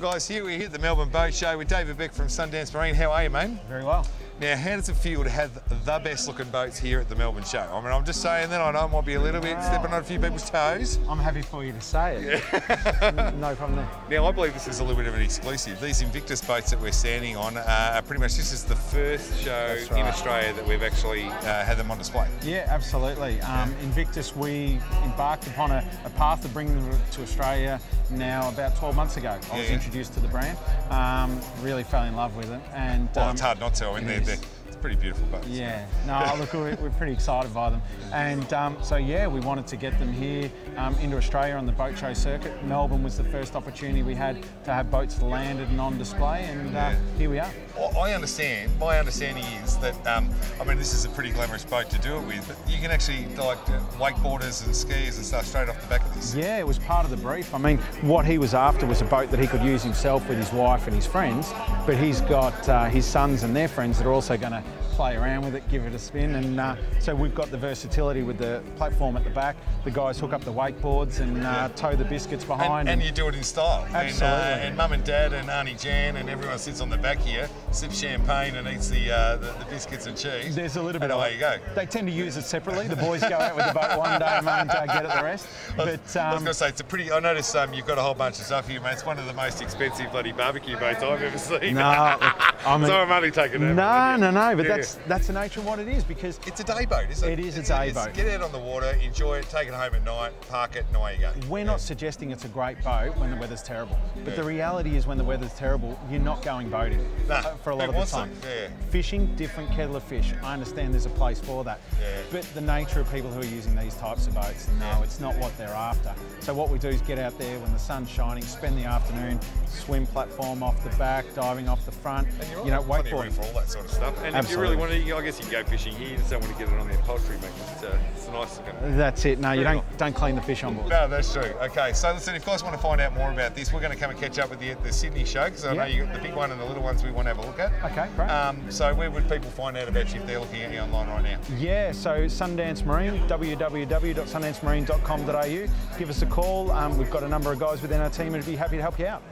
Guys, here we're here at the Melbourne Boat Show with David Beck from Sundance Marine. How are you, mate? Very well. Now, how does it feel to have the best looking boats here at the Melbourne Show? I mean, I'm just saying that I know it might be a little bit stepping on a few people's toes. I'm happy for you to say it. no problem there. Now, I believe this is a little bit of an exclusive. These Invictus boats that we're standing on uh, are pretty much, this is the first show right. in Australia that we've actually uh, had them on display. Yeah, absolutely. Um, Invictus, we embarked upon a, a path of bringing them to Australia now about 12 months ago. I was Yeah. introduced to the brand, um, really fell in love with it. And Well, um, it's hard not to. I mean, they're, they're, pretty beautiful boats. Yeah, no, look, we're, we're pretty excited by them. And um, so, yeah, we wanted to get them here um, into Australia on the boat show circuit. Melbourne was the first opportunity we had to have boats landed and on display, and uh, here we are. Well, I understand. My understanding is that um, I mean this is a pretty glamorous boat to do it with, but you can actually like wakeboarders and skiers and stuff straight off the back of this. Yeah, it was part of the brief. I mean, what he was after was a boat that he could use himself with his wife and his friends, but he's got uh, his sons and their friends that are also going to play around with it, give it a spin, and uh, so we've got the versatility with the platform at the back. The guys hook up the wakeboards and uh, tow the biscuits behind. And, and you do it in style. And, uh, Absolutely. and mum and dad and Auntie Jan and everyone sits on the back here, sips champagne and eats the, uh, the, the biscuits and cheese. There's a little bit and of away you go. They tend to use it separately. The boys go out with the boat one day, and mum and dad get at the rest. I was, But I was um, going to say, it's a pretty. I noticed um, you've got a whole bunch of stuff here, mate. It's one of the most expensive bloody barbecue boats I've ever seen. no, I mean, so I'm only taking it. no, no, no. But Yeah. that's that's the nature of what it is because It's a day boat, isn't it? It is a day it's boat. Get out on the water, enjoy it, take it home at night, park it, and away you go. We're not suggesting it's a great boat when the weather's terrible, but the reality is when the weather's terrible, you're not going boating Nah, for a lot of the time. Yeah. Fishing, different kettle of fish. I understand there's a place for that, Yeah. but the nature of people who are using these types of boats, no, Yeah. it's not what they're after. So what we do is get out there when the sun's shining, spend the afternoon, swim platform off the back, diving off the front, And you're you know, right, plenty of room wakeboarding. for all that sort of stuff. And if you really want to, I guess you can go fishing here. You just don't want to get it on the upholstery, mate. It's, uh, it's a nice looking. That's it. No, you don't don't clean the fish on board. No, that's true. Okay, so listen, if you guys want to find out more about this, we're going to come and catch up with you at the Sydney show because I know Yeah. you got the big one and the little ones we want to have a look at. Okay, great. Um, so where would people find out about you if they're looking at you online right now? Yeah, so Sundance Marine, www.sundancemarine.com.au. Give us a call. Um, we've got a number of guys within our team who'd be happy to help you out.